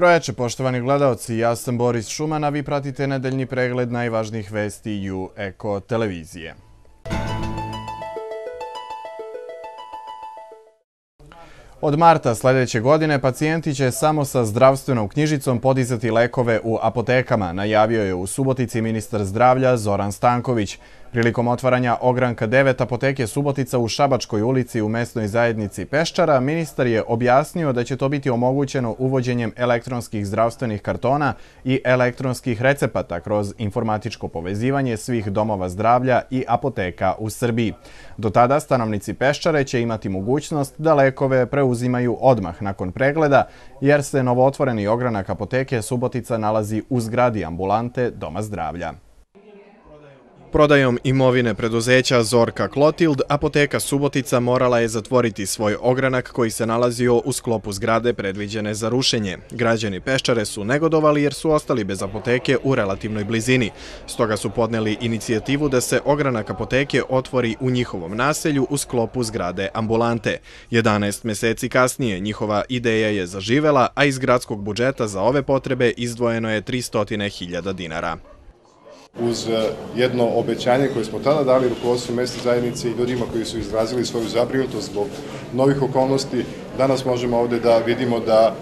Dobro večer, poštovani gledalci. Ja sam Boris Šuman, a vi pratite nedeljni pregled najvažnijih vesti u Eko televizije. Od marta sljedeće godine pacijenti će samo sa zdravstvenom knjižicom podizati lekove u apotekama, najavio je u Subotici ministar zdravlja Zoran Stanković. Prilikom otvaranja ogranka 9 apoteke Subotica u Šabačkoj ulici u mesnoj zajednici Peščara, ministar je objasnio da će to biti omogućeno uvođenjem elektronskih zdravstvenih kartona i elektronskih recepata kroz informatičko povezivanje svih domova zdravlja i apoteka u Srbiji. Do tada stanovnici Peščare će imati mogućnost da lekove preuzimaju odmah nakon pregleda, jer se novootvoreni ogranak apoteke Subotica nalazi u zgradi ambulante Doma zdravlja. Prodajom imovine preduzeća Zorka Klotild, apoteka Subotica morala je zatvoriti svoj ogranak koji se nalazio u sklopu zgrade predviđene za rušenje. Građani Peščare su negodovali jer su ostali bez apoteke u relativnoj blizini. Stoga su podneli inicijativu da se ogranak apoteke otvori u njihovom naselju u sklopu zgrade ambulante. 11 meseci kasnije njihova ideja je zaživela, a iz gradskog budžeta za ove potrebe izdvojeno je 300.000 dinara uz e, jedno obećanje koje smo tada dali rukovodstvu mjesta zajednice i ljudima koji su izrazili svoju zabrinutost zbog novih okolnosti, danas možemo ovde da vidimo da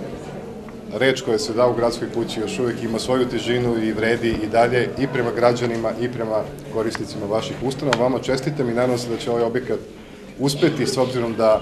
reč koja se da u gradskoj kući još uvijek ima svoju težinu i vredi i dalje i prema građanima i prema korisnicima vaših ustanova. Vama čestitam i nadam se da će ovaj objekat uspeti s obzirom da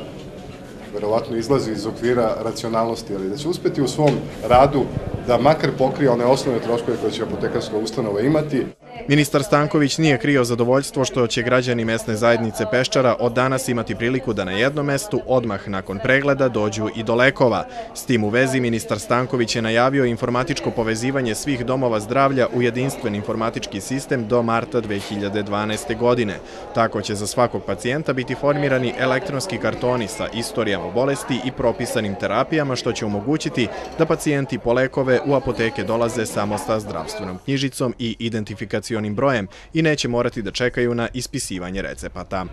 verovatno izlazi iz okvira racionalnosti, ali da će uspeti u svom radu da makar pokrije one osnovne troškove koje će apotekarska ustanova imati. Ministar Stanković nije krio zadovoljstvo što će građani mesne zajednice Peščara od danas imati priliku da na jednom mestu odmah nakon pregleda dođu i do lekova. S tim u vezi ministar Stanković je najavio informatičko povezivanje svih domova zdravlja u jedinstven informatički sistem do marta 2012. godine. Tako će za svakog pacijenta biti formirani elektronski kartoni sa istorijama bolesti i propisanim terapijama što će omogućiti da pacijenti po lekove u apoteke dolaze samo sa zdravstvenom knjižicom i identifikacionim brojem i neće morati da čekaju na ispisivanje recepata.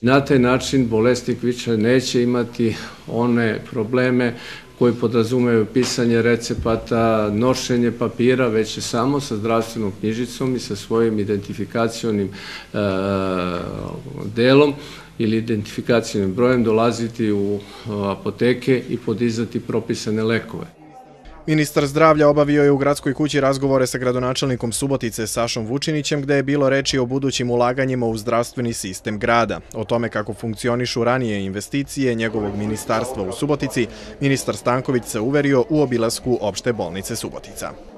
Na taj način bolestnik više neće imati one probleme koji podrazumeju pisanje recepata, nošenje papira, već je samo sa zdravstvenom knjižicom i sa svojim identifikacijonim e, delom ili identifikacijnim brojem dolaziti u apoteke i podizati propisane lekove. Ministar zdravlja obavio je u gradskoj kući razgovore sa gradonačelnikom Subotice Sašom Vučinićem, gde je bilo reči o budućim ulaganjima u zdravstveni sistem grada. O tome kako funkcionišu ranije investicije njegovog ministarstva u Subotici, ministar Stanković se uverio u obilasku opšte bolnice Subotica.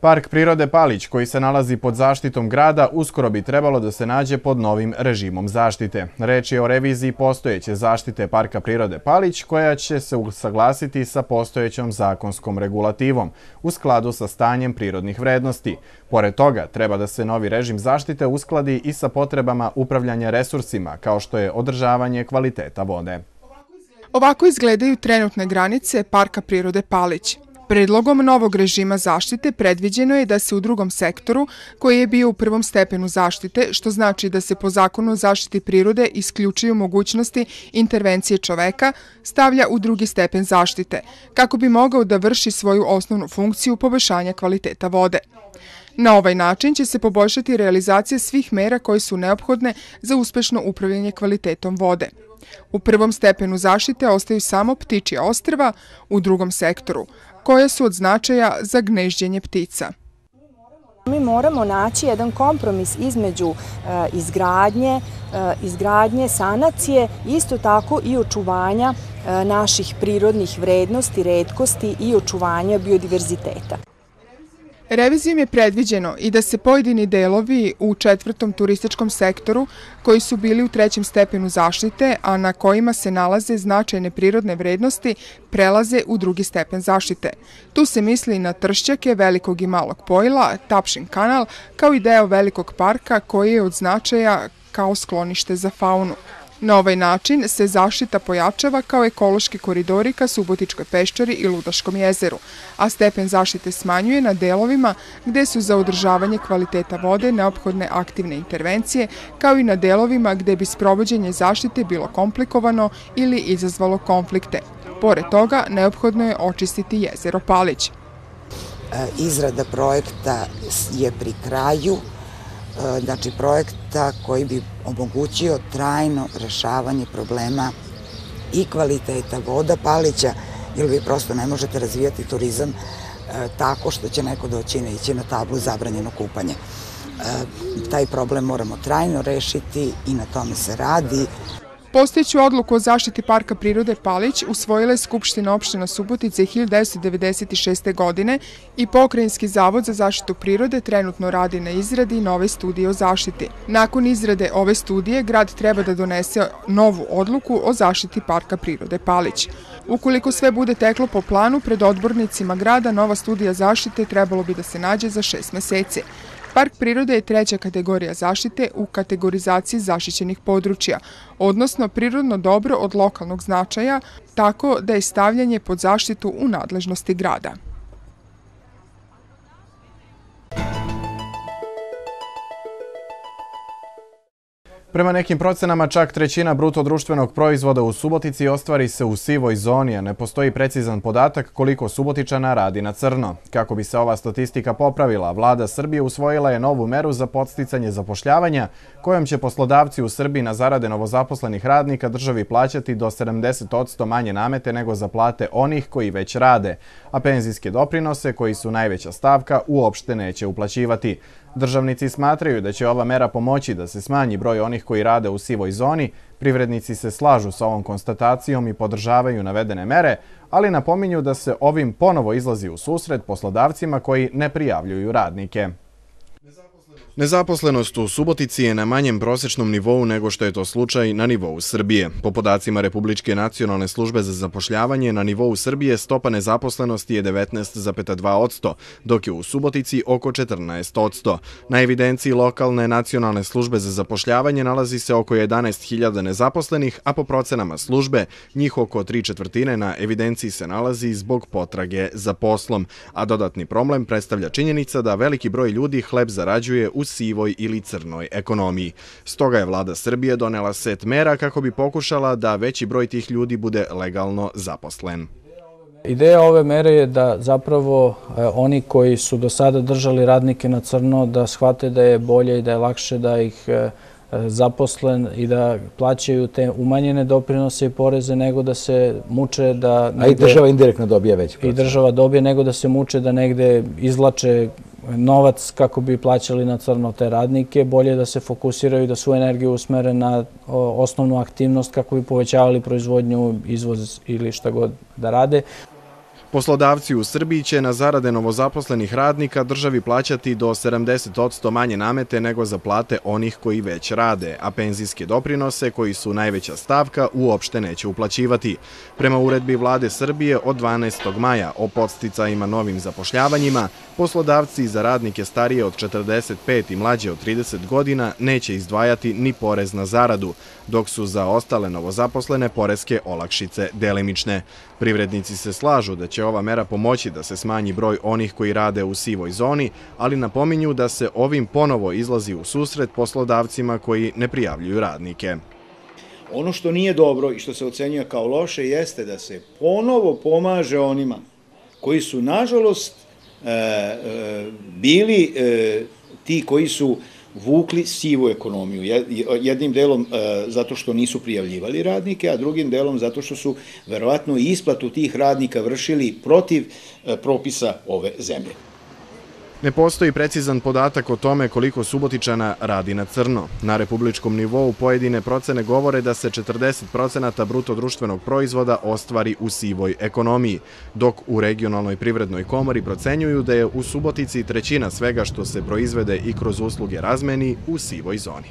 Park prirode Palić, koji se nalazi pod zaštitom grada, uskoro bi trebalo da se nađe pod novim režimom zaštite. Reč je o reviziji postojeće zaštite Parka prirode Palić, koja će se usaglasiti sa postojećom zakonskom regulativom u skladu sa stanjem prirodnih vrednosti. Pored toga, treba da se novi režim zaštite uskladi i sa potrebama upravljanja resursima, kao što je održavanje kvaliteta vode. Ovako izgledaju trenutne granice Parka prirode Palić. Predlogom novog režima zaštite predviđeno je da se u drugom sektoru, koji je bio u prvom stepenu zaštite, što znači da se po zakonu o zaštiti prirode isključuju mogućnosti intervencije čoveka, stavlja u drugi stepen zaštite, kako bi mogao da vrši svoju osnovnu funkciju poboljšanja kvaliteta vode. Na ovaj način će se poboljšati realizacija svih mera koje su neophodne za uspešno upravljanje kvalitetom vode. U prvom stepenu zaštite ostaju samo ptičje ostrva, u drugom sektoru, koje su od značaja za gnežđenje ptica. Mi moramo naći jedan kompromis između e, izgradnje, e, izgradnje sanacije, isto tako i očuvanja e, naših prirodnih vrednosti, redkosti i očuvanja biodiverziteta. Revizijom je predviđeno i da se pojedini delovi u četvrtom turističkom sektoru, koji su bili u trećem stepenu zaštite, a na kojima se nalaze značajne prirodne vrednosti, prelaze u drugi stepen zaštite. Tu se misli na tršćake velikog i malog pojla, Tapšin kanal, kao i deo velikog parka koji je od značaja kao sklonište za faunu. Na ovaj način se zaštita pojačava kao ekološki koridori ka Subotičkoj peščari i Ludaškom jezeru, a stepen zaštite smanjuje na delovima gde su za održavanje kvaliteta vode neophodne aktivne intervencije, kao i na delovima gde bi sprovođenje zaštite bilo komplikovano ili izazvalo konflikte. Pored toga, neophodno je očistiti jezero Palić. E, izrada projekta je pri kraju, e, znači projekta koji bi omogućio trajno rešavanje problema i kvaliteta voda Palića, jer vi prosto ne možete razvijati turizam e, tako što će neko doći i neći na tablu zabranjeno kupanje. E, taj problem moramo trajno rešiti i na tome se radi. Postojeću odluku o zaštiti Parka prirode Palić usvojila je Skupština opština Subotice 1996. godine i Pokrajinski zavod za zaštitu prirode trenutno radi na izradi nove studije o zaštiti. Nakon izrade ove studije, grad treba da donese novu odluku o zaštiti Parka prirode Palić. Ukoliko sve bude teklo po planu, pred odbornicima grada nova studija zaštite trebalo bi da se nađe za šest meseci. Park prirode je treća kategorija zaštite u kategorizaciji zaštićenih područja, odnosno prirodno dobro od lokalnog značaja, tako da je stavljanje pod zaštitu u nadležnosti grada. Prema nekim procenama, čak trećina bruto društvenog proizvoda u Subotici ostvari se u sivoj zoni, a ne postoji precizan podatak koliko Subotičana radi na crno. Kako bi se ova statistika popravila, vlada Srbije usvojila je novu meru za podsticanje zapošljavanja, kojom će poslodavci u Srbiji na zarade novozaposlenih radnika državi plaćati do 70% manje namete nego za plate onih koji već rade, a penzijske doprinose, koji su najveća stavka, uopšte neće uplaćivati. Državnici smatraju da će ova mera pomoći da se smanji broj onih koji rade u sivoj zoni, privrednici se slažu sa ovom konstatacijom i podržavaju navedene mere, ali napominju da se ovim ponovo izlazi u susret poslodavcima koji ne prijavljuju radnike. Nezaposlenost u Subotici je na manjem prosečnom nivou nego što je to slučaj na nivou Srbije. Po podacima Republičke nacionalne službe za zapošljavanje, na nivou Srbije stopa nezaposlenosti je 19,2%, dok je u Subotici oko 14%. Na evidenciji lokalne nacionalne službe za zapošljavanje nalazi se oko 11.000 nezaposlenih, a po procenama službe njih oko tri četvrtine na evidenciji se nalazi zbog potrage za poslom. A dodatni problem predstavlja činjenica da veliki broj ljudi hleb zarađuje u sivoj ili crnoj ekonomiji. Stoga je vlada Srbije donela set mera kako bi pokušala da veći broj tih ljudi bude legalno zaposlen. Ideja ove mere je da zapravo e, oni koji su do sada držali radnike na crno da shvate da je bolje i da je lakše da ih e, zaposlen i da plaćaju te umanjene doprinose i poreze nego da se muče da... A i država indirektno dobije već. I država dobije nego da se muče da negde izlače novac kako bi plaćali na crno te radnike. Bolje da se fokusiraju i da su energiju usmere na osnovnu aktivnost kako bi povećavali proizvodnju, izvoz ili šta god da rade. Poslodavci u Srbiji će na zarade novozaposlenih radnika državi plaćati do 70% manje namete nego za plate onih koji već rade, a penzijske doprinose, koji su najveća stavka, uopšte neće uplaćivati. Prema uredbi vlade Srbije od 12. maja o podsticajima novim zapošljavanjima, poslodavci za radnike starije od 45 i mlađe od 30 godina neće izdvajati ni porez na zaradu, dok su za ostale novozaposlene porezke olakšice delimične. Privrednici se slažu da će ova mera pomoći da se smanji broj onih koji rade u sivoj zoni, ali napominju da se ovim ponovo izlazi u susret poslodavcima koji ne prijavljuju radnike. Ono što nije dobro i što se ocenjuje kao loše jeste da se ponovo pomaže onima koji su, nažalost, e, e, bili e, ti koji su vukli sivu ekonomiju. Jednim delom e, zato što nisu prijavljivali radnike, a drugim delom zato što su verovatno isplatu tih radnika vršili protiv e, propisa ove zemlje. Ne postoji precizan podatak o tome koliko Subotičana radi na crno. Na republičkom nivou pojedine procene govore da se 40% bruto društvenog proizvoda ostvari u sivoj ekonomiji, dok u regionalnoj privrednoj komori procenjuju da je u Subotici trećina svega što se proizvede i kroz usluge razmeni u sivoj zoni.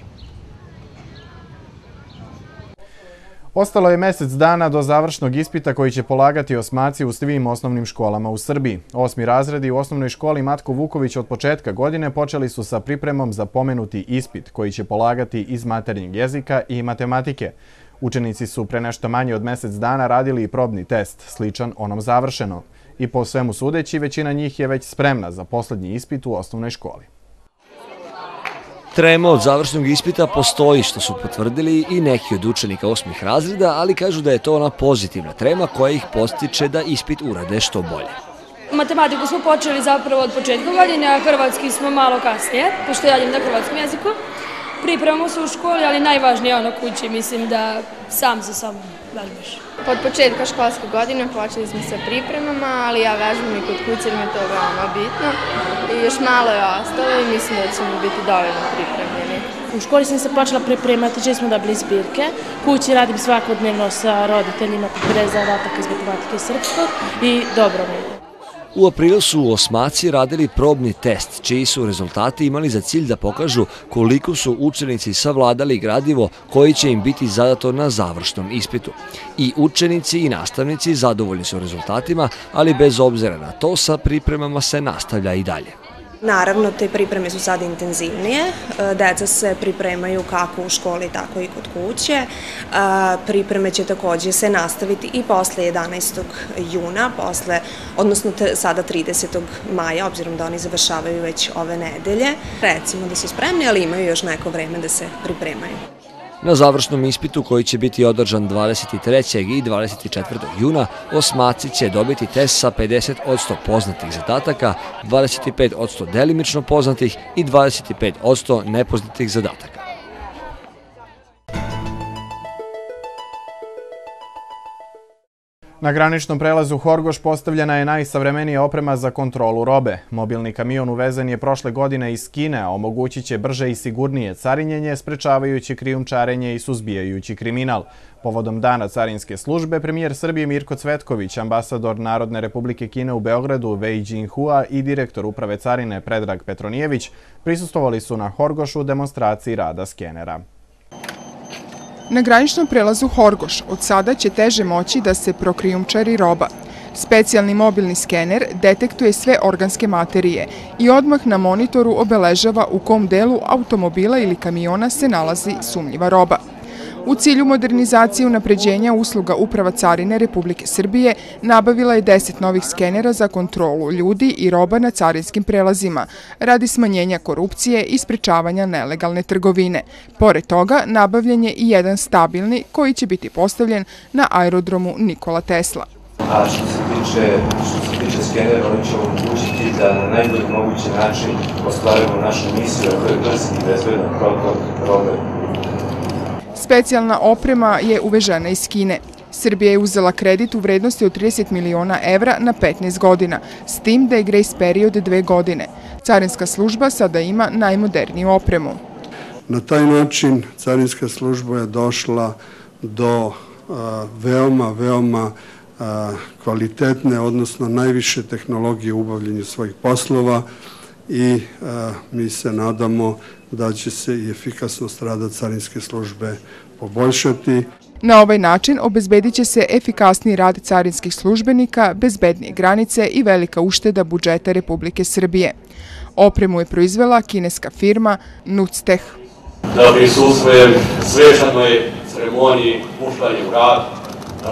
Ostalo je mjesec dana do završnog ispita koji će polagati osmaci u svim osnovnim školama u Srbiji. Osmi razredi u osnovnoj školi Matko Vuković od početka godine počeli su sa pripremom za pomenuti ispit koji će polagati iz maternjeg jezika i matematike. Učenici su pre nešto manje od mjesec dana radili i probni test, sličan onom završenom. I po svemu sudeći, većina njih je već spremna za posljednji ispit u osnovnoj školi. Trema od završnog ispita postoji, što su potvrdili i neki od učenika osmih razreda, ali kažu da je to ona pozitivna trema koja ih postiče da ispit urade što bolje. Matematiku smo počeli zapravo od početka godine, a hrvatski smo malo kasnije, pošto ja idem na hrvatskom jeziku. Pripremamo se u školi, ali najvažnije je ono kući, mislim da sam za sobom vežbaš. Od početka školske godine počeli smo sa pripremama, ali ja vežbam i kod kuće, jer mi je to veoma bitno. I još malo je ostalo i mislim da ćemo biti dovoljno pripremljeni. U školi sam se počela pripremati, često smo dobili zbirke. Kući radim svakodnevno sa roditeljima, pre zadataka iz matematike i srpskog i dobro mi je. U aprilu su osmaci radili probni test, čiji su rezultati imali za cilj da pokažu koliko su učenici savladali gradivo koji će im biti zadato na završnom ispitu. I učenici i nastavnici zadovoljni su rezultatima, ali bez obzira na to sa pripremama se nastavlja i dalje. Naravno, te pripreme su sad intenzivnije. E, deca se pripremaju kako u školi, tako i kod kuće. E, pripreme će također se nastaviti i posle 11. juna, posle, odnosno sada 30. maja, obzirom da oni završavaju već ove nedelje. Recimo da su spremni, ali imaju još neko vreme da se pripremaju. Na završnom ispitu koji će biti održan 23. i 24. juna, osmaci će dobiti test sa 50 od 100 poznatih zadataka, 25 od 100 delimično poznatih i 25 od 100 nepoznatih zadataka. Na graničnom prelazu Horgoš postavljena je najsavremenija oprema za kontrolu robe. Mobilni kamion uvezen je prošle godine iz Kine, a omogućit će brže i sigurnije carinjenje, sprečavajući krijumčarenje i suzbijajući kriminal. Povodom dana carinske službe, premijer Srbije Mirko Cvetković, ambasador Narodne republike Kine u Beogradu Wei Jinhua i direktor uprave carine Predrag Petronijević prisustovali su na Horgošu demonstraciji rada skenera. Na graničnom prelazu Horgoš od sada će teže moći da se prokrijumčari roba. Specijalni mobilni skener detektuje sve organske materije i odmah na monitoru obeležava u kom delu automobila ili kamiona se nalazi sumnjiva roba. U cilju modernizacije unapređenja usluga Uprava Carine Republike Srbije nabavila je 10 novih skenera za kontrolu ljudi i roba na carinskim prelazima radi smanjenja korupcije i sprečavanja nelegalne trgovine. Pored toga, nabavljen je i jedan stabilni koji će biti postavljen na aerodromu Nikola Tesla. A što se tiče, što se tiče skenera, oni će omogućiti da na najbolji mogući način ostvarimo našu misiju, a to je brzi i bezbedan protok robe Specijalna oprema je uvežena iz Kine. Srbija je uzela kredit u vrednosti od 30 miliona evra na 15 godina, s tim da je grace period dve godine. Carinska služba sada ima najmoderniju opremu. Na taj način carinska služba je došla do veoma, veoma kvalitetne, odnosno najviše tehnologije u obavljanju svojih poslova i mi se nadamo da će se i efikasnost rada carinske službe poboljšati. Na ovaj način obezbedit će se efikasniji rad carinskih službenika, bezbednije granice i velika ušteda budžeta Republike Srbije. Opremu je proizvela kineska firma Nucteh. Da prisustvujem svečanoj ceremoniji puštanja u rad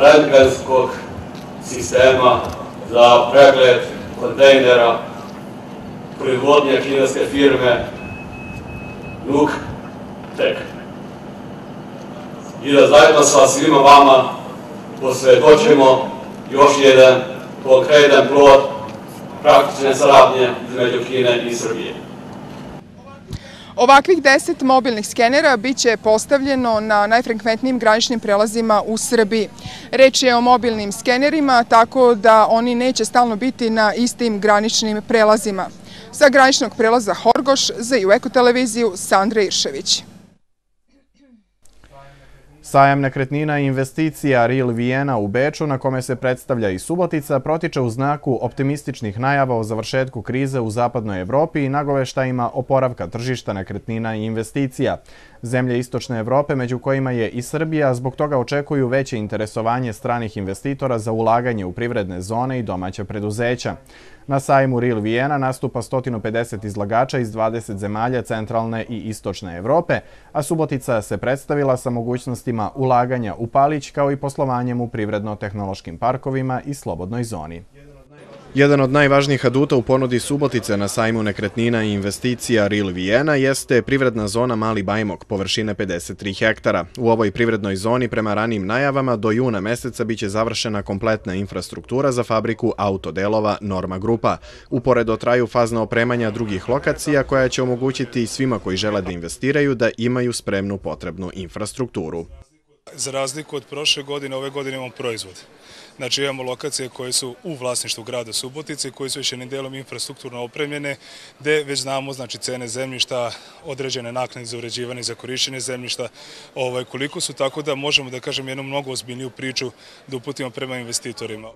rentgenskog sistema za pregled kontejnera proizvodnje kineske firme Nuk Tek. I da zajedno sa svima vama posvjedočimo još jedan konkretan plod praktične saradnje između Kine i Srbije. Ovakvih deset mobilnih skenera biće postavljeno na najfrekventnijim graničnim prelazima u Srbiji. Reč je o mobilnim skenerima, tako da oni neće stalno biti na istim graničnim prelazima. Sa graničnog prelaza Horgoš za Jueko televiziju Sandra Iršević. Sajam nekretnina i investicija Real Vienna u Beču, na kome se predstavlja i Subotica, protiče u znaku optimističnih najava o završetku krize u zapadnoj Evropi i nagoveštajima oporavka tržišta nekretnina i investicija. Zemlje Istočne Evrope, među kojima je i Srbija, zbog toga očekuju veće interesovanje stranih investitora za ulaganje u privredne zone i domaća preduzeća. Na sajmu Real Vienna nastupa 150 izlagača iz 20 zemalja centralne i istočne Evrope, a Subotica se predstavila sa mogućnostima ulaganja u Palić kao i poslovanjem u privredno-tehnološkim parkovima i slobodnoj zoni. Jedan od najvažnijih aduta u ponudi Subotice na sajmu nekretnina i investicija Real Vijena jeste privredna zona Mali Bajmok, površine 53 hektara. U ovoj privrednoj zoni, prema ranijim najavama, do juna meseca biće završena kompletna infrastruktura za fabriku autodelova Norma Grupa. Uporedo traju fazna opremanja drugih lokacija koja će omogućiti svima koji žele da investiraju da imaju spremnu potrebnu infrastrukturu. Za razliku od prošle godine, ove godine imamo proizvod. Znači imamo lokacije koje su u vlasništvu grada Subotice, koje su već jednim delom infrastrukturno opremljene, gde već znamo znači, cene zemljišta, određene naknade za uređivanje za korišćenje zemljišta, ovaj, koliko su tako da možemo da kažem jednu mnogo ozbiljniju priču da uputimo prema investitorima.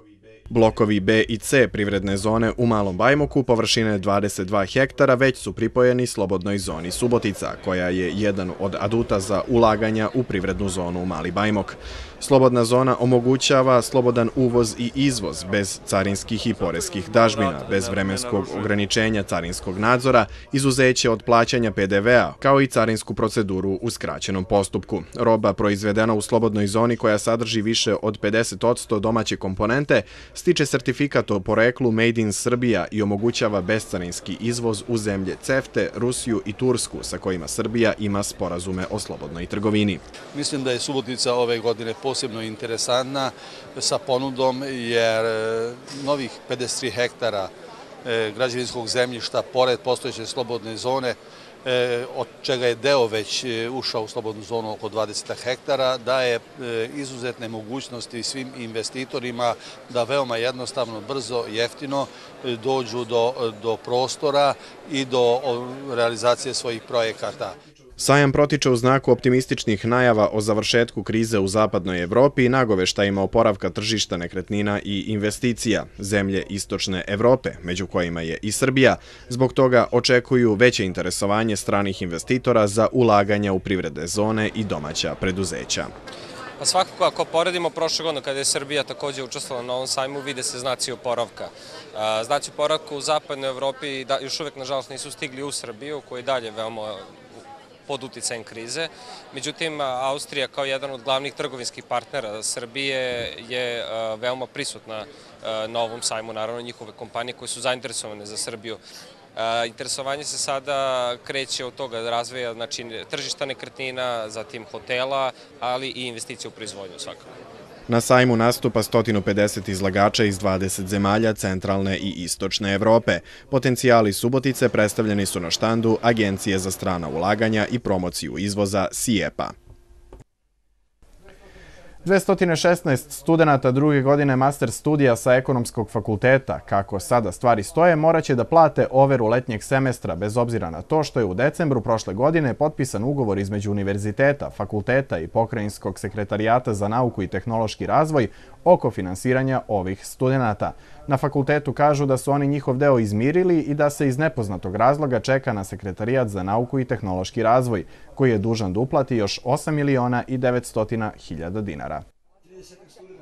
Blokovi B i C privredne zone u Malom Bajmoku površine 22 hektara već su pripojeni slobodnoj zoni Subotica, koja je jedan od aduta za ulaganja u privrednu zonu Mali Bajmok. Slobodna zona omogućava slobodan uvoz i izvoz bez carinskih i poreskih dažbina, bez vremenskog ograničenja carinskog nadzora, izuzeće od plaćanja PDV-a, kao i carinsku proceduru u skraćenom postupku. Roba proizvedena u slobodnoj zoni koja sadrži više od 50% domaće komponente stiče sertifikat o poreklu Made in Srbija i omogućava bescarinski izvoz u zemlje CEFTE, Rusiju i Tursku, sa kojima Srbija ima sporazume o slobodnoj trgovini. Mislim da je Subotica ove godine posebno interesantna sa ponudom, jer e, novih 53 hektara e, građevinskog zemljišta, pored postojeće slobodne zone, e, od čega je deo već ušao u slobodnu zonu oko 20 hektara, daje izuzetne mogućnosti svim investitorima da veoma jednostavno, brzo, jeftino dođu do prostora i do realizacije svojih projekata. Sajam protiče u znaku optimističnih najava o završetku krize u zapadnoj Evropi i nagoveštajima oporavka tržišta nekretnina i investicija. Zemlje Istočne Evrope, među kojima je i Srbija, zbog toga očekuju veće interesovanje stranih investitora za ulaganja u privrede zone i domaća preduzeća. Pa svakako, ako poredimo prošle godine kada je Srbija također učestvala na ovom sajmu, vide se znaci oporavka. Znaci oporavka u zapadnoj Evropi još uvek, nažalost, nisu stigli u Srbiju, koji je dalje veoma pod uticajem krize. Međutim, Austrija kao jedan od glavnih trgovinskih partnera Srbije je veoma prisutna na ovom sajmu, naravno njihove kompanije koje su zainteresovane za Srbiju. Interesovanje se sada kreće od toga razvoja znači, tržišta nekretnina, zatim hotela, ali i investicije u proizvodnju svakako. Na sajmu nastupa 150 izlagača iz 20 zemalja centralne i istočne Evrope. Potencijali Subotice predstavljeni su na štandu Agencije za strana ulaganja i promociju izvoza SIEPA. 216 studenta druge godine master studija sa ekonomskog fakulteta, kako sada stvari stoje, moraće da plate overu letnjeg semestra, bez obzira na to što je u decembru prošle godine potpisan ugovor između univerziteta, fakulteta i pokrajinskog sekretarijata za nauku i tehnološki razvoj oko finansiranja ovih studenta. Na fakultetu kažu da su oni njihov deo izmirili i da se iz nepoznatog razloga čeka na sekretarijat za nauku i tehnološki razvoj, koji je dužan da uplati još 8 miliona i 900 hiljada dinara.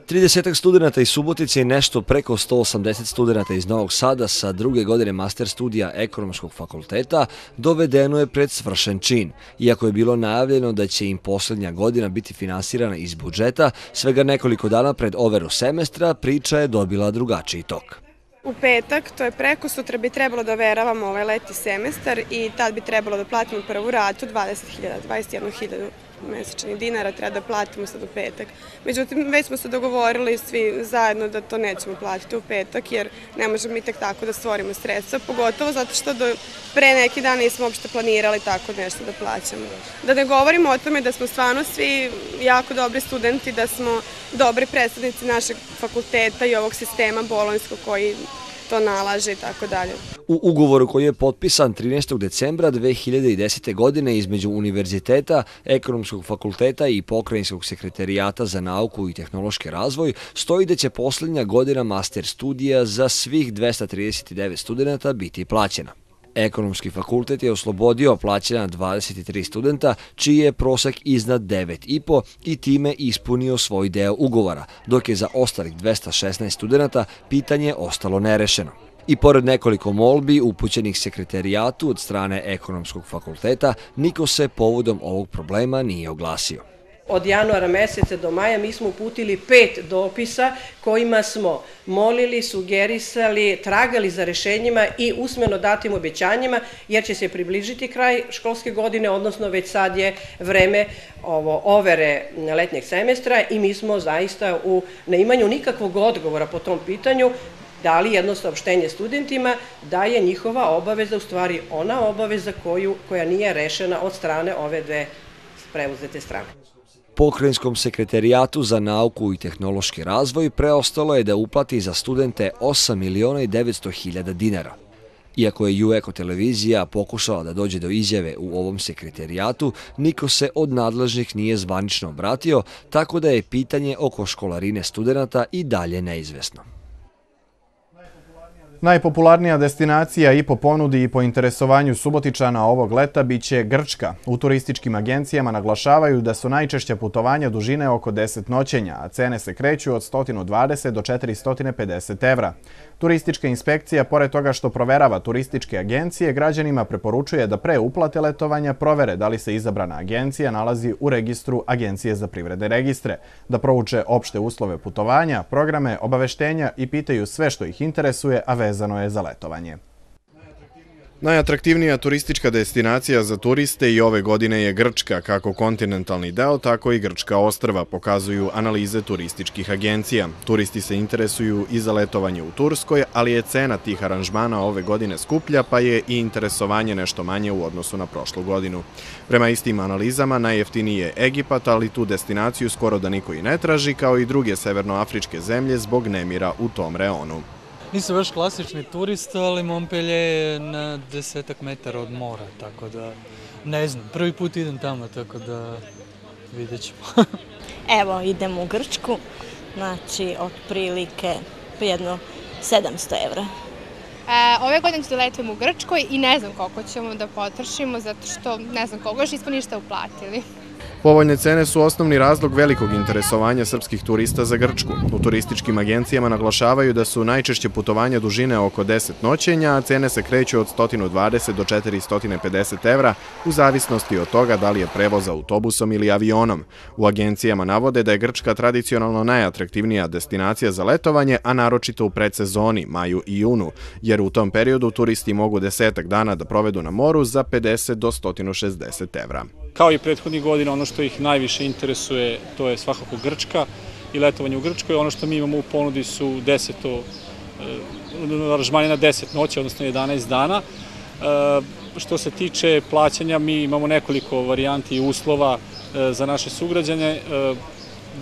30 studenta iz Subotice i nešto preko 180 studenta iz Novog Sada sa druge godine master studija ekonomskog fakulteta dovedeno je pred svršen čin. Iako je bilo najavljeno da će im posljednja godina biti finansirana iz budžeta, svega nekoliko dana pred overu semestra priča je dobila drugačiji tok. U petak, to je preko sutra, bi trebalo da veravamo ovaj leti semestar i tad bi trebalo da platimo prvu ratu 20.000, 21.000 mesečnih dinara treba da platimo sad u petak. Međutim, već smo se dogovorili svi zajedno da to nećemo platiti u petak, jer ne možemo mi tek tako da stvorimo sredstva, pogotovo zato što do pre neki dan nismo uopšte planirali tako nešto da plaćamo. Da ne govorimo o tome da smo stvarno svi jako dobri studenti, da smo dobri predstavnici našeg fakulteta i ovog sistema bolonjskog koji to nalaže i tako dalje. U ugovoru koji je potpisan 13. decembra 2010. godine između Univerziteta, Ekonomskog fakulteta i Pokrajinskog sekretarijata za nauku i tehnološki razvoj stoji da će posljednja godina master studija za svih 239 studenta biti plaćena. Ekonomski fakultet je oslobodio plaćanja 23 studenta, čiji je prosek iznad 9,5 i time ispunio svoj deo ugovora, dok je za ostalih 216 studenta pitanje ostalo nerešeno. I pored nekoliko molbi upućenih sekretarijatu od strane Ekonomskog fakulteta, niko se povodom ovog problema nije oglasio. Od januara meseca do maja mi smo uputili pet dopisa kojima smo molili, sugerisali, tragali za rešenjima i usmeno datim obećanjima jer će se približiti kraj školske godine, odnosno već sad je vreme overe letnjeg semestra i mi smo zaista u neimanju nikakvog odgovora po tom pitanju dali jedno saopštenje studentima da je njihova obaveza u stvari ona obaveza koja nije rešena od strane ove dve preuzete strane. Pokrajinskom sekretarijatu za nauku i tehnološki razvoj preostalo je da uplati za studente 8 miliona i 900 hiljada dinara. Iako je UECO televizija pokušala da dođe do izjave u ovom sekretarijatu, niko se od nadležnih nije zvanično obratio, tako da je pitanje oko školarine studenta i dalje neizvesno. Najpopularnija destinacija i po ponudi i po interesovanju Subotičana ovog leta biće Grčka. U turističkim agencijama naglašavaju da su najčešća putovanja dužine oko 10 noćenja, a cene se kreću od 120 do 450 evra. Turistička inspekcija, pored toga što proverava turističke agencije, građanima preporučuje da pre uplate letovanja provere da li se izabrana agencija nalazi u registru Agencije za privredne registre, da prouče opšte uslove putovanja, programe, obaveštenja i pitaju sve što ih interesuje, a vezano je za letovanje. Najatraktivnija turistička destinacija za turiste i ove godine je Grčka, kako kontinentalni deo, tako i Grčka ostrva, pokazuju analize turističkih agencija. Turisti se interesuju i za letovanje u Turskoj, ali je cena tih aranžmana ove godine skuplja, pa je i interesovanje nešto manje u odnosu na prošlu godinu. Prema istim analizama, najjeftiniji je Egipat, ali tu destinaciju skoro da niko i ne traži, kao i druge severnoafričke zemlje zbog nemira u tom reonu. Nisam baš klasični turist, ali Montpellier je na desetak metara od mora, tako da ne znam, prvi put idem tamo, tako da vidjet ćemo. Evo, idemo u Grčku, znači, otprilike jedno 700 evra. E, ove godine ću da letujem u Grčkoj i ne znam koliko ćemo da potrošimo, zato što ne znam koliko još nismo ništa uplatili. Povoljne cene su osnovni razlog velikog interesovanja srpskih turista za Grčku. U turističkim agencijama naglašavaju da su najčešće putovanja dužine oko 10 noćenja, a cene se kreću od 120 do 450 evra u zavisnosti od toga da li je prevoz autobusom ili avionom. U agencijama navode da je Grčka tradicionalno najatraktivnija destinacija za letovanje, a naročito u predsezoni, maju i junu, jer u tom periodu turisti mogu desetak dana da provedu na moru za 50 do 160 evra. Kao i prethodnih godina, ono što ih najviše interesuje, to je svakako Grčka i letovanje u Grčkoj. Ono što mi imamo u ponudi su deseto, e, aranžmanje na 10 noći, odnosno 11 dana. E, što se tiče plaćanja, mi imamo nekoliko varijanti i uslova e, za naše sugrađane. E,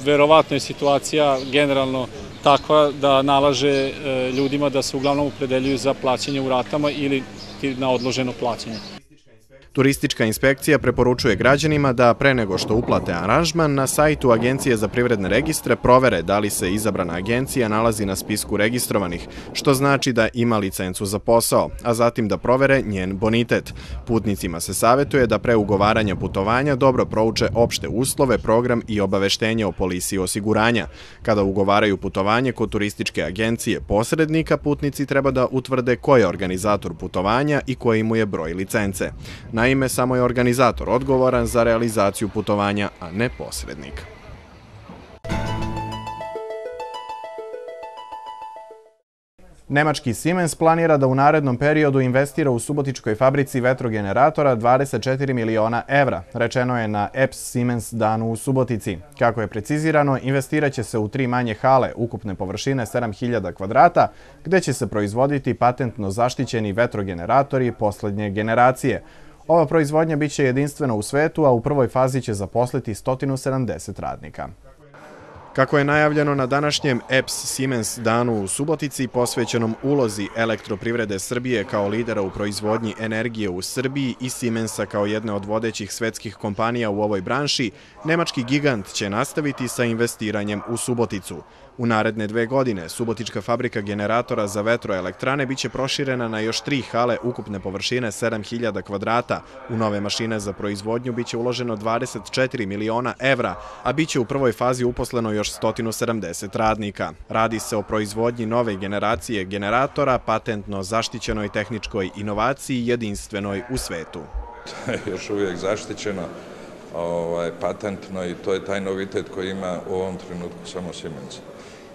verovatno je situacija generalno takva da nalaže ljudima da se uglavnom upredeljuju za plaćanje u ratama ili na odloženo plaćanje. Turistička inspekcija preporučuje građanima da pre nego što uplate aranžman na sajtu Agencije za privredne registre provere da li se izabrana agencija nalazi na spisku registrovanih, što znači da ima licencu za posao, a zatim da provere njen bonitet. Putnicima se savjetuje da pre ugovaranja putovanja dobro prouče opšte uslove, program i obaveštenje o polisiji osiguranja. Kada ugovaraju putovanje kod turističke agencije posrednika, putnici treba da utvrde ko je organizator putovanja i koji mu je broj licence. Naime, samo je organizator odgovoran za realizaciju putovanja, a ne posrednik. Nemački Siemens planira da u narednom periodu investira u subotičkoj fabrici vetrogeneratora 24 miliona evra, rečeno je na EPS Siemens danu u Subotici. Kako je precizirano, investiraće se u tri manje hale ukupne površine 7000 kvadrata, gde će se proizvoditi patentno zaštićeni vetrogeneratori poslednje generacije, Ova proizvodnja biće jedinstvena u svetu, a u prvoj fazi će zaposliti 170 radnika. Kako je najavljeno na današnjem EPS Siemens danu u Subotici, posvećenom ulozi elektroprivrede Srbije kao lidera u proizvodnji energije u Srbiji i Siemensa kao jedne od vodećih svetskih kompanija u ovoj branši, nemački gigant će nastaviti sa investiranjem u Suboticu. U naredne dve godine Subotička fabrika generatora za vetroelektrane biće proširena na još tri hale ukupne površine 7000 kvadrata. U nove mašine za proizvodnju biće uloženo 24 miliona evra, a biće u prvoj fazi uposleno još 170 radnika. Radi se o proizvodnji nove generacije generatora, patentno zaštićenoj tehničkoj inovaciji jedinstvenoj u svetu. Još uvijek zaštićeno ovaj, patentno i to je taj novitet koji ima u ovom trenutku samo Siemens.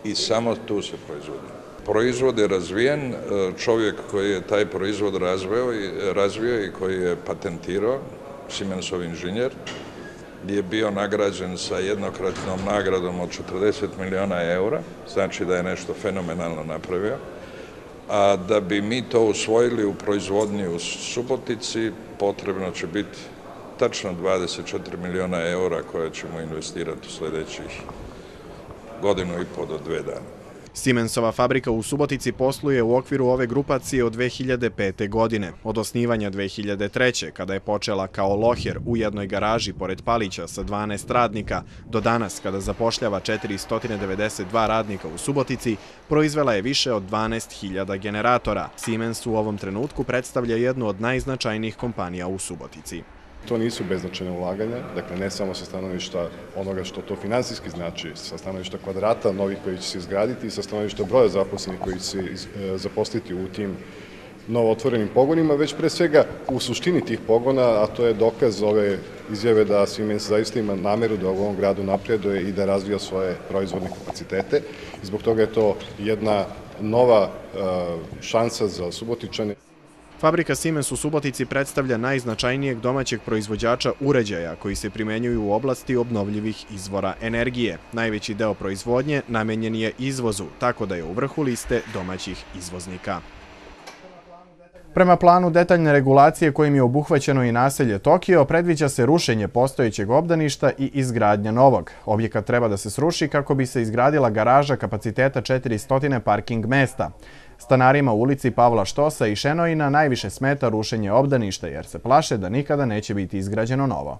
I samo tu se proizvodi. Proizvod je razvijen, e, čovjek koji je taj proizvod razvio i, razvio i koji je patentirao, Siemensov inženjer, je bio nagrađen sa jednokratnom nagradom od 40 miliona eura, znači da je nešto fenomenalno napravio. A da bi mi to usvojili u proizvodnji u Subotici, potrebno će biti tačno 24 miliona eura koje ćemo investirati u sljedećih godinu i po do dve dana. Siemensova fabrika u Subotici posluje u okviru ove grupacije od 2005. godine. Od osnivanja 2003. kada je počela kao loher u jednoj garaži pored Palića sa 12 radnika, do danas kada zapošljava 492 radnika u Subotici, proizvela je više od 12.000 generatora. Siemens u ovom trenutku predstavlja jednu od najznačajnijih kompanija u Subotici. To nisu beznačajne ulaganja, dakle ne samo sa stanovišta onoga što to finansijski znači, sa stanovišta kvadrata novih koji će se izgraditi i sa stanovišta broja zaposlenih koji će se e, zaposliti u tim novootvorenim pogonima, već pre svega u suštini tih pogona, a to je dokaz ove izjave da Siemens zaista ima nameru da u ovom gradu napreduje i da razvija svoje proizvodne kapacitete. Zbog toga je to jedna nova e, šansa za Subotičane. Fabrika Siemens u Subotici predstavlja najznačajnijeg domaćeg proizvođača uređaja koji se primenjuju u oblasti obnovljivih izvora energije. Najveći deo proizvodnje namenjen je izvozu, tako da je u vrhu liste domaćih izvoznika. Prema planu detaljne regulacije kojim je obuhvaćeno i naselje Tokio, predviđa se rušenje postojećeg obdaništa i izgradnja novog. Objekat treba da se sruši kako bi se izgradila garaža kapaciteta 400 parking mesta. Stanarima u ulici Pavla Štosa i Šenojina najviše smeta rušenje obdaništa jer se plaše da nikada neće biti izgrađeno novo.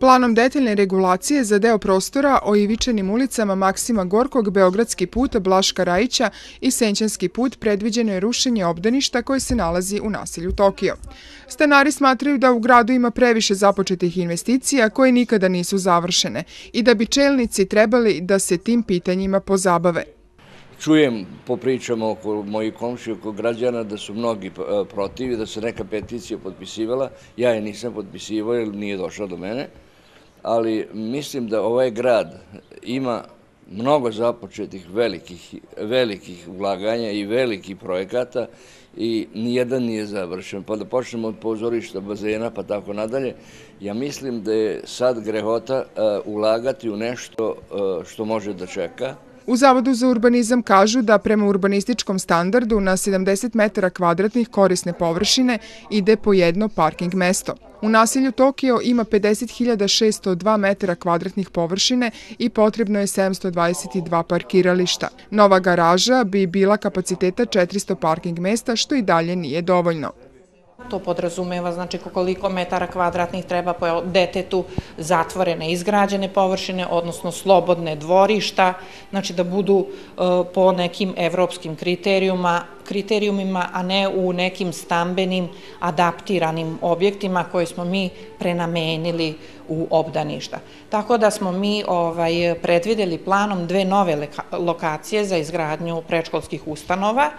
Planom detaljne regulacije za deo prostora o ivičenim ulicama Maksima Gorkog, Beogradski put, Blaška Rajića i Senćanski put predviđeno je rušenje obdaništa koje se nalazi u nasilju Tokio. Stanari smatraju da u gradu ima previše započetih investicija koje nikada nisu završene i da bi čelnici trebali da se tim pitanjima pozabave čujem po pričama oko mojih komši, oko građana, da su mnogi eh, protivi, da se neka peticija potpisivala. Ja je nisam potpisivao jer nije došla do mene, ali mislim da ovaj grad ima mnogo započetih velikih, velikih ulaganja i velikih projekata i nijedan nije završen. Pa da počnemo od pozorišta, bazena pa tako nadalje, ja mislim da je sad grehota eh, ulagati u nešto eh, što može da čeka, U Zavodu za urbanizam kažu da prema urbanističkom standardu na 70 metara kvadratnih korisne površine ide po jedno parking mesto. U nasilju Tokio ima 50.602 metara kvadratnih površine i potrebno je 722 parkirališta. Nova garaža bi bila kapaciteta 400 parking mesta, što i dalje nije dovoljno. To podrazumeva znači koliko metara kvadratnih treba po detetu zatvorene izgrađene površine, odnosno slobodne dvorišta, znači da budu e, po nekim evropskim kriterijuma, kriterijumima, a ne u nekim stambenim adaptiranim objektima koje smo mi prenamenili u obdaništa. Tako da smo mi ovaj, predvideli planom dve nove lokacije za izgradnju prečkolskih ustanova,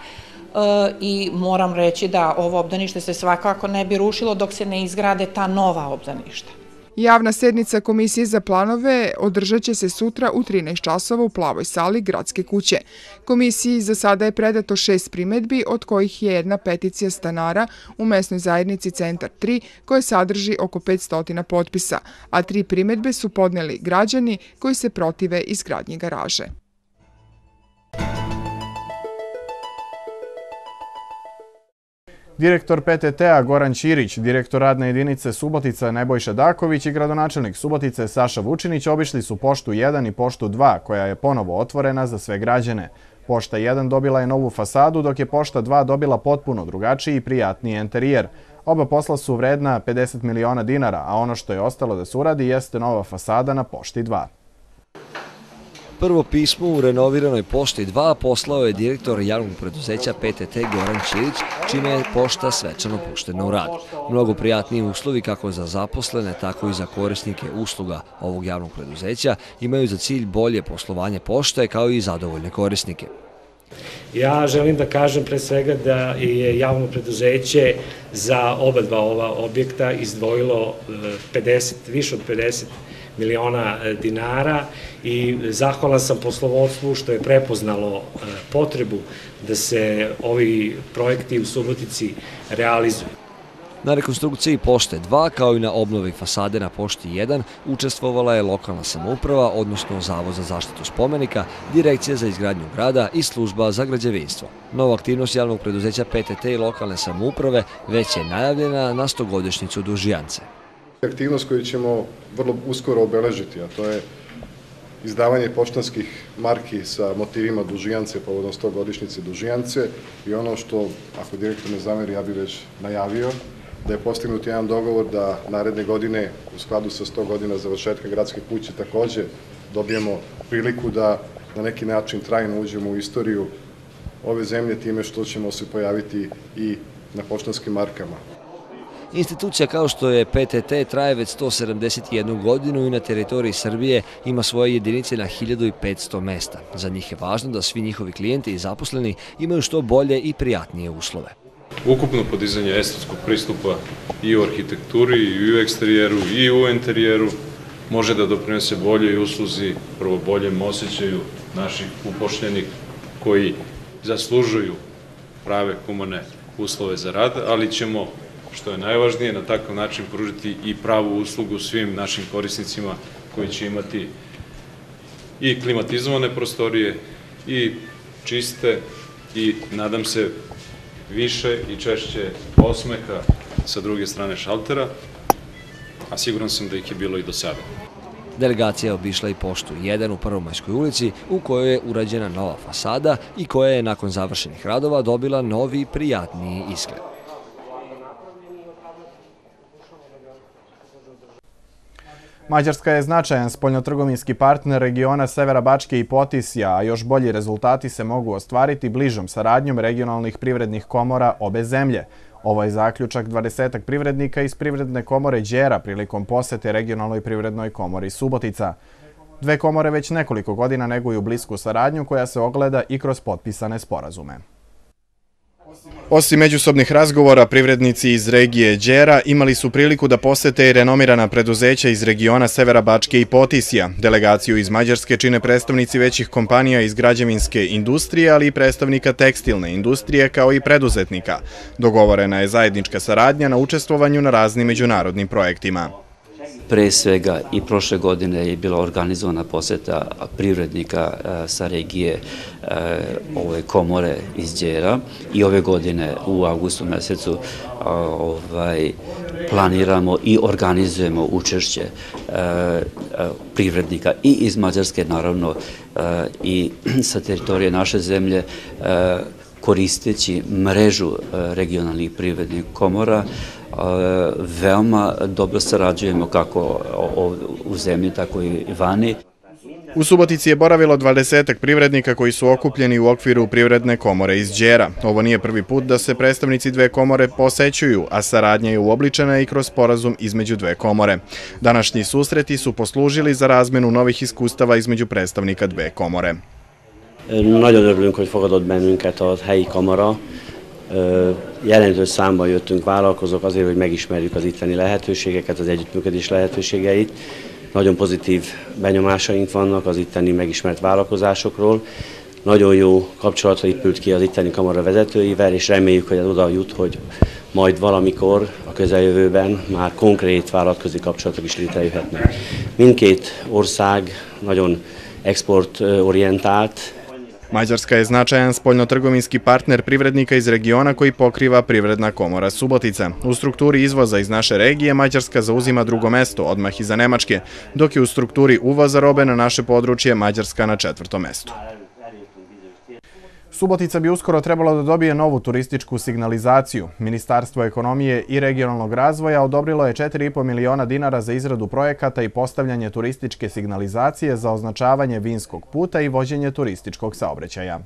E, i moram reći da ovo obdanište se svakako ne bi rušilo dok se ne izgrade ta nova obdaništa. Javna sednica Komisije za planove održat će se sutra u 13 časova u plavoj sali Gradske kuće. Komisiji za sada je predato šest primetbi, od kojih je jedna peticija stanara u mesnoj zajednici Centar 3, koja sadrži oko 500 potpisa, a tri primetbe su podneli građani koji se protive izgradnji garaže. Direktor PTT-a Goran Ćirić, direktor radne jedinice Subotica Nebojša Daković i gradonačelnik Subotice Saša Vučinić obišli su poštu 1 i poštu 2, koja je ponovo otvorena za sve građane. Pošta 1 dobila je novu fasadu, dok je pošta 2 dobila potpuno drugačiji i prijatniji interijer. Oba posla su vredna 50 miliona dinara, a ono što je ostalo da se uradi jeste nova fasada na pošti 2. Prvo pismo u renoviranoj pošti 2 poslao je direktor javnog preduzeća PTT Goran Čilić, čime je pošta svečano puštena u rad. Mnogo prijatniji uslovi kako za zaposlene, tako i za korisnike usluga ovog javnog preduzeća imaju za cilj bolje poslovanje pošte kao i zadovoljne korisnike. Ja želim da kažem pre svega da je javno preduzeće za oba dva ova objekta izdvojilo e, 50, više od 50 miliona e, dinara i zahvalan sam poslovodstvu što je prepoznalo e, potrebu da se ovi projekti u Subotici realizuju. Na rekonstrukciji pošte 2, kao i na obnovi fasade na pošti 1, učestvovala je lokalna samouprava, odnosno Zavod za zaštitu spomenika, Direkcija za izgradnju grada i služba za građevinstvo. Nova aktivnost javnog preduzeća PTT i lokalne samouprave već je najavljena na stogodišnicu Dužijance. Aktivnost koju ćemo vrlo uskoro obeležiti, a to je izdavanje poštanskih marki sa motivima Dužijance povodom 100 godišnjice Dužijance i ono što, ako direktor ne zameri, ja bih već najavio, da je postignut jedan dogovor da naredne godine u skladu sa 100 godina završetka gradske kuće takođe dobijemo priliku da na neki način trajno uđemo u istoriju ove zemlje time što ćemo se pojaviti i na poštanskim markama. Institucija kao što je PTT traje već 171 godinu i na teritoriji Srbije ima svoje jedinice na 1500 mesta. Za njih je važno da svi njihovi klijenti i zaposleni imaju što bolje i prijatnije uslove. Ukupno podizanje estetskog pristupa i u arhitekturi, i u eksterijeru, i u interijeru može da doprinese boljoj usluzi, prvo boljem osjećaju naših upošljenih koji zaslužuju prave humane uslove za rad, ali ćemo, što je najvažnije, na takav način pružiti i pravu uslugu svim našim korisnicima koji će imati i klimatizovane prostorije i čiste i, nadam se, više i češće osmeha sa druge strane šaltera, a siguran sam da ih je bilo i do sada. Delegacija je obišla i poštu 1 u Prvomajskoj ulici u kojoj je urađena nova fasada i koja je nakon završenih radova dobila novi prijatniji izgled. Mađarska je značajan spoljnotrgovinski partner regiona Severa Bačke i Potisja, a još bolji rezultati se mogu ostvariti bližom saradnjom regionalnih privrednih komora obe zemlje. Ovo je zaključak 20 privrednika iz privredne komore Đera prilikom posete regionalnoj privrednoj komori Subotica. Dve komore već nekoliko godina neguju blisku saradnju koja se ogleda i kroz potpisane sporazume. Osim međusobnih razgovora, privrednici iz regije Đera imali su priliku da posete i renomirana preduzeća iz regiona Severa Bačke i Potisija. Delegaciju iz Mađarske čine predstavnici većih kompanija iz građevinske industrije, ali i predstavnika tekstilne industrije kao i preduzetnika. Dogovorena je zajednička saradnja na učestvovanju na raznim međunarodnim projektima. Pre svega i prošle godine je bila organizovana poseta privrednika e, sa regije e, ove komore iz Đera. I ove godine u augustu mesecu e, ovaj, planiramo i organizujemo učešće privrednika i iz Mađarske naravno i sa teritorije naše zemlje koristeći mrežu regionalnih privrednih komora veoma dobro sarađujemo kako u zemlji, tako i vani. U Subotici je boravilo 20 privrednika koji su okupljeni u okviru privredne komore iz Đera. Ovo nije prvi put da se predstavnici dve komore posećuju, a saradnja je uobličena i kroz porazum između dve komore. Današnji susreti su poslužili za razmenu novih iskustava između predstavnika dve komore. Nagyon örülünk, hogy fogadott bennünket a helyi kamara. Jelentős számban jöttünk vállalkozók azért, hogy megismerjük az itteni lehetőségeket, az együttműködés lehetőségeit. Nagyon pozitív benyomásaink vannak az itteni megismert vállalkozásokról. Nagyon jó kapcsolatra épült ki az itteni kamara vezetőivel, és reméljük, hogy ez oda jut, hogy majd valamikor a közeljövőben már konkrét vállalatközi kapcsolatok is létrejöhetnek. Mindkét ország nagyon exportorientált, Mađarska je značajan spoljnotrgovinski partner privrednika iz regiona koji pokriva privredna komora Subotica. U strukturi izvoza iz naše regije Mađarska zauzima drugo mesto, odmah iza Nemačke, dok je u strukturi uvoza robe na naše područje Mađarska na četvrtom mestu. Subotica bi uskoro trebalo da dobije novu turističku signalizaciju. Ministarstvo ekonomije i regionalnog razvoja odobrilo je 4,5 miliona dinara za izradu projekata i postavljanje turističke signalizacije za označavanje vinskog puta i vođenje turističkog saobraćaja.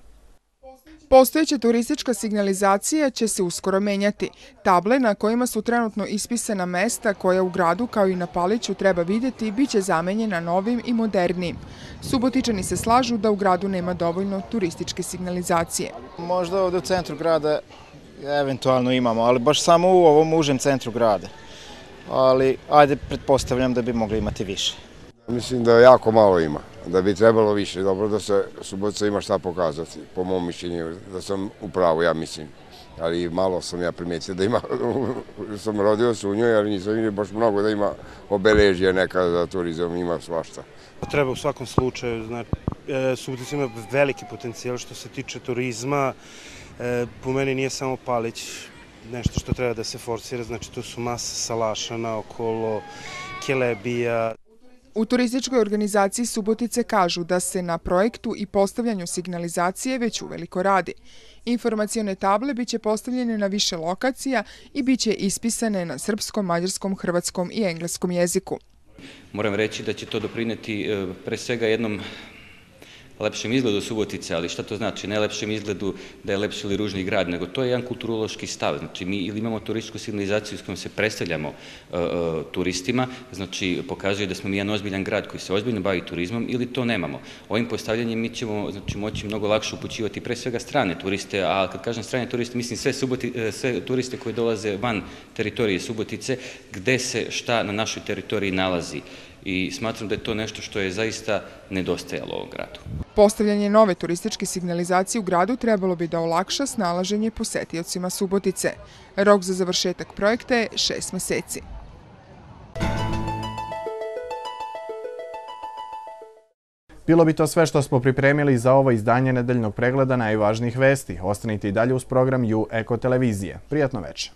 Postojeća turistička signalizacija će se uskoro menjati. Table na kojima su trenutno ispisana mesta koja u gradu kao i na Paliću treba vidjeti bit će zamenjena novim i modernim. Subotičani se slažu da u gradu nema dovoljno turističke signalizacije. Možda ovdje u centru grada eventualno imamo, ali baš samo u ovom užem centru grada. Ali ajde, pretpostavljam da bi mogli imati više. Mislim da jako malo ima, da bi trebalo više. Dobro da se Subotica ima šta pokazati, po mom mišljenju, da sam u pravu, ja mislim. Ali malo sam ja primijetio da ima, sam rodio se u njoj, ali nisam vidio baš mnogo da ima obeležija neka za turizam, ima svašta. Pa treba u svakom slučaju, znači, Subotica ima veliki potencijal što se tiče turizma. E, po meni nije samo Palić nešto što treba da se forcira, znači tu su masa salaša naokolo, kelebija. U turističkoj organizaciji Subotice kažu da se na projektu i postavljanju signalizacije već uveliko radi. Informacijone table biće postavljene na više lokacija i biće ispisane na srpskom, mađarskom, hrvatskom i engleskom jeziku. Moram reći da će to doprineti e, pre svega jednom lepšem izgledu Subotice, ali šta to znači? Ne lepšem izgledu da je lepši ili ružni grad, nego to je jedan kulturološki stav. Znači, mi ili imamo turističku signalizaciju s kojom se predstavljamo uh, uh, turistima, znači, pokazuje da smo mi jedan ozbiljan grad koji se ozbiljno bavi turizmom, ili to nemamo. Ovim postavljanjem mi ćemo znači, moći mnogo lakše upućivati pre svega strane turiste, a kad kažem strane turiste, mislim sve, suboti, e, sve turiste koji dolaze van teritorije Subotice, gde se šta na našoj teritoriji nalazi i smatram da je to nešto što je zaista nedostajalo ovom gradu. Postavljanje nove turističke signalizacije u gradu trebalo bi da olakša snalaženje posetiocima Subotice. Rok za završetak projekta je šest meseci. Bilo bi to sve što smo pripremili za ovo izdanje nedeljnog pregleda najvažnijih vesti. Ostanite i dalje uz program U Eko Televizije. Prijatno večer.